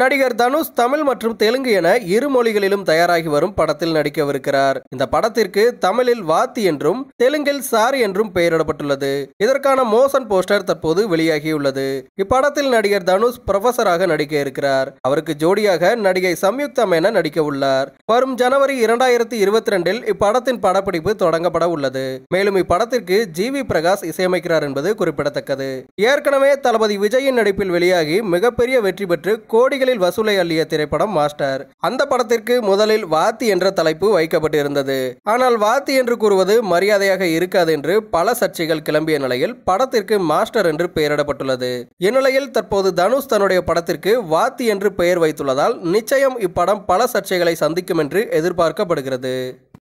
நடிகர் தனுஷ் தமிழ் மற்றும் தெலுங்கு என இரு மொழிகளிலும் தயாராகி வரும் படத்தில் நடிக்கவிருக்கிறார். இந்த படத்திற்கு தமிழில் வாத்தி என்றும் தெலுங்கில் சாரி என்றும் பெயரிடப்பட்டுள்ளது. இதற்கான மோஷன் போஸ்டர் தற்போது வெளியாகியுள்ளது. இப்படத்தில் நடிகர் தனுஷ் ப்ரொஃபசராக நடிக்க இருக்கிறார் அவருக்கு ஜோடியாக நடிகை சம்யுக்தா மேன நடிக்க உள்ளார். வரும் ஜனவரி இரண்டாயிரத்தி இருபத்தி ரெண்டில் இப்படத்தின் படப்பிடிப்பு தொடங்கப்பட உள்ளது. மேலும் இப்படத்திற்கு ஜி வி பிரகாஷ் இசையமைக்கிறார் என்பது குறிப்பிடத்தக்கது. ஏற்கனவே தளபதி விஜயின் நடிப்பில் வெளியாகி மிகப்பெரிய வெற்றி பெற்று கோடிகள் கோடிகளில் வசூலை அள்ளிய திரைப்படம் மாஸ்டர். அந்த படத்திற்கு முதலில் வாத்தி என்ற தலைப்பு வைக்கப்பட்டிருந்தது. ஆனால் வாத்தி என்று கூறுவது மரியாதையாக இருக்காது என்று பல சர்ச்சைகள் கிளம்பிய நிலையில் படத்திற்கு மாஸ்டர் என்று பெயரிடப்பட்டுள்ளது. இந்நிலையில் தற்போது தனுஷ் தன்னுடைய படத்திற்கு வாத்தி என்று பெயர் வைத்துள்ளதால் நிச்சயம் இப்படம் பல சர்ச்சைகளை சந்திக்கும் என்று எதிர்பார்க்கப்படுகிறது.